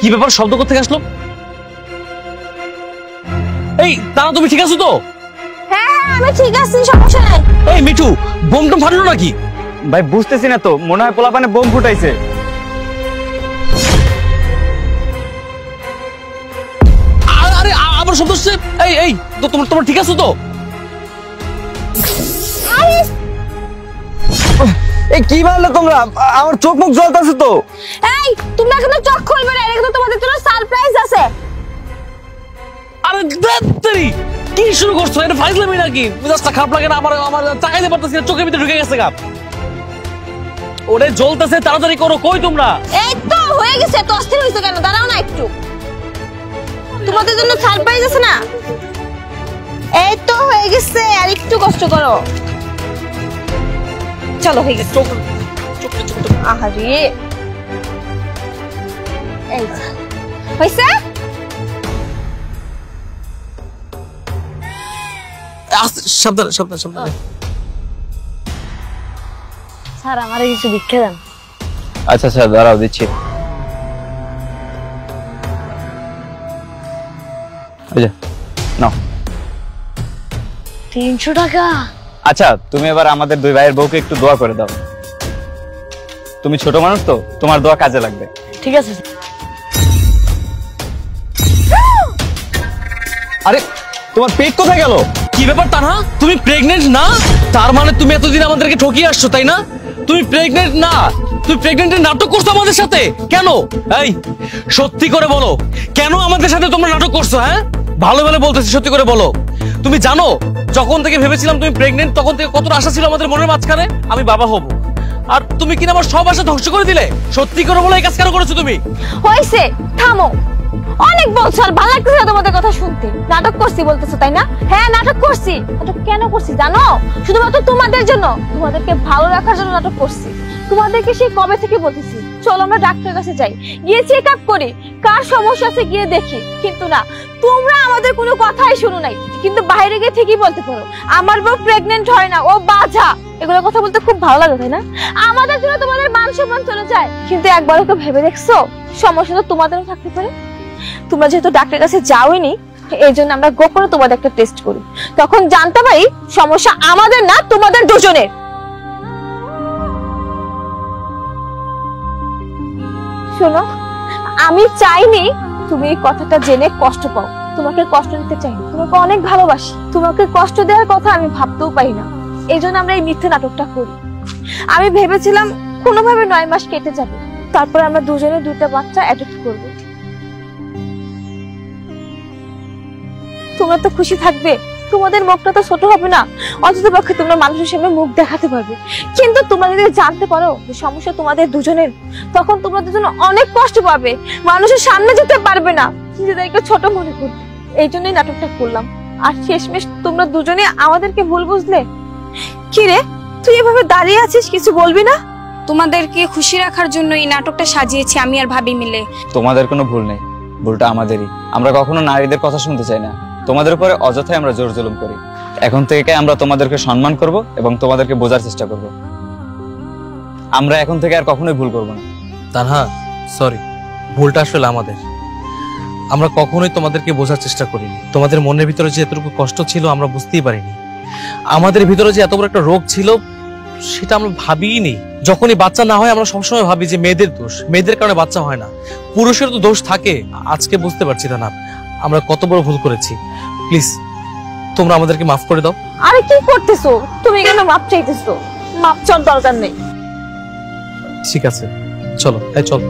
কি ব্যাপার? শব্দ করতে আসলো? এই তারা তুমি ঠিক আছো তো? হ্যাঁ আমি ঠিক আছি সমস্যা নাই। এই মিঠু বোম টোম ফাটলো নাকি? ভাই বুঝতেছি না তো মনে হয় পোলাপানে বোম ফুটাইছে। আরে আবার শব্দ এই এই তো তোমার তোমার ঠিক আছো তো? এই কি তোমরা? আমার চোখ মুখ জ্বলতেছে তো। এই তোমরা কিন্তু চোখ খুলবে না এটা কিন্তু তোমাদের জন্য সারপ্রাইজ আছে। আরে দাত্তারি কি শুরু করছ? এটা ফাইজলামি নাকি? মেজাজটা খারাপ লাগে না আমার আমার তাকাইতে পারতেছি না চোখের ভিতরে ঢুকে গেছে ওরে জ্বলতেছে তাড়াতাড়ি করো কই তোমরা? এই তো হয়ে গেছে তো অস্থির হয়েছে কেন? দাঁড়াও না একটু। তোমাদের জন্য সারপ্রাইজ আছে না? এই তো হয়ে গেছে আর একটু কষ্ট করো। চলো হয়ে গেছে আহারে। এই যে। হয়েছে? আস্তে, সাবধানে সাবধানে সাবধানে। স্যার আমারে কিছু ভিক্ষা দেন। আচ্ছা আচ্ছা দাঁড়াও দিচ্ছি। নাও। তিনশো টাকা? আচ্ছা তুমি এবার আমাদের দুই ভাইয়ের বউকে একটু দোয়া করে দাও। তুমি ছোট মানুষ তো তোমার দোয়া কাজে লাগবে। ঠিক আছে আরে তোমার পেট কোথায় গেল? কি ব্যাপার তানহা? তুমি প্রেগনেন্ট না? তার মানে তুমি এতদিন আমাদেরকে ঠকিয়ে আসছো তাই না? তুমি প্রেগনেন্ট না? তুমি প্রেগনেন্টের নাটক করছ আমাদের সাথে? কেন? এই সত্যি করে বলো। কেন আমাদের সাথে তোমরা নাটক করছ হ্যাঁ? ভালো ভালো বলতেছি সত্যি করে বলো। তুমি জানো, যখন থেকে ভেবেছিলাম তুমি প্রেগনেন্ট তখন থেকে কতটা আশা ছিল আমাদের মনের মাঝখানে? আমি বাবা হব। আর তুমি কিনা আমার সব আশা ধ্বংস করে দিলে? সত্যি করে বলো এই কাজ কেন করেছ তুমি? হয়েছে, থামো। অনেক বলছো আর ভালো লাগতেছে তোমাদের কথা শুনতে। নাটক করছি বলতেছো, তাই না? হ্যাঁ নাটক করছি। নাটক কেন করছি জানো? শুধুমাত্র তোমাদের জন্য। তোমাদেরকে ভালো রাখার জন্য নাটক করছি। তোমাদেরকে সেই কবে থেকে বলতেছি? চলো আমরা ডাক্তারের কাছে যাই। গিয়ে চেক আপ করি। কার সমস্যা আছে গিয়ে দেখি। কিন্তু না, তোমরা আমাদের কোনো কথাই শুনো নাই। কিন্তু বাইরে গিয়ে ঠিকই বলতে পারো। আমার বউ প্রেগনেন্ট হয় না, ও বাজা। এগুলো কথা বলতে খুব ভালো লাগে, তাই না? আমাদের জন্য তোমাদের মান সম্মান চলে যায়। কিন্তু একবারও তো ভেবে দেখছ? সমস্যা তো তোমাদেরও থাকতে পারে। তোমরা যেহেতু ডাক্তারের কাছে যাওইনি এই জন্য আমরা গোপনে তোমাদের একটা টেস্ট করি। তখন জানতে পারি, সমস্যা আমাদের না, তোমাদের দুজনের। শোনো, আমি চাইনি তুমি এই কথাটা জেনে কষ্ট পাও। তোমাকে কষ্ট দিতে চাই তোমাকে অনেক ভালোবাসি। তোমাকে কষ্ট দেওয়ার কথা আমি ভাবতেও পারি না। এই জন্য আমরা এই মিথ্যে নাটকটা করি। আমি ভেবেছিলাম কোনোভাবে নয় মাস কেটে যাবে। তারপর আমরা দুজনে দুইটা বাচ্চা অ্যাডপ্ট করব। তোমরা তো খুশি থাকবে। তোমাদের মুখটা তো ছোট হবে না। অন্তত পক্ষে তোমরা মানুষের সামনে মুখ দেখাতে পারবে। কিন্তু তোমরা যদি জানতে পারো যে সমস্যা তোমাদের দুজনের তখন তোমরা দুজন অনেক কষ্ট পাবে। মানুষের সামনে যেতে পারবে না। নিজেদেরকে ছোট মনে করবে। এই জন্যই নাটকটা করলাম। আর শেষমেশ তোমরা দুজনে আমাদেরকে ভুল বুঝলে? কি রে? তুই এভাবে দাঁড়িয়ে আছিস কিছু বলবি না? তোমাদেরকে খুশি রাখার জন্য এই নাটকটা সাজিয়েছি আমি আর ভাবি মিলে। তোমাদের কোনো ভুল নেই। ভুলটা আমাদেরই। আমরা কখনো নারীদের কথা শুনতে চাই না। তোমাদের উপরে অযথাই আমরা জোর জুলুম করি। এখন থেকে আমরা তোমাদেরকে সম্মান করব এবং তোমাদেরকে বোঝার চেষ্টা করব। আমরা এখন থেকে আর কখনোই ভুল করব না। তানহা সরি ভুলটা আসলে আমাদের। আমরা কখনোই তোমাদেরকে বোঝার চেষ্টা করিনি। তোমাদের মনের ভিতরে যে এতটুকু কষ্ট ছিল আমরা বুঝতেই পারিনি। আমাদের ভিতরে যে এত বড় একটা রোগ ছিল, সেটা আমরা ভাবিই নি যখনই বাচ্চা না হয়, আমরা সবসময় ভাবি যে মেয়েদের দোষ। মেয়েদের কারণে বাচ্চা হয় না। পুরুষের তো দোষ থাকে, আজকে বুঝতে পারছি না আমরা কত বড় ভুল করেছি। প্লিজ তোমরা আমাদেরকে মাফ করে দাও। আরে কি করতেছো? তুমি কেন মাপ চাইতেছো। মাপ চাওয়ার দরকার নেই। ঠিক আছে চলো তাই চলো।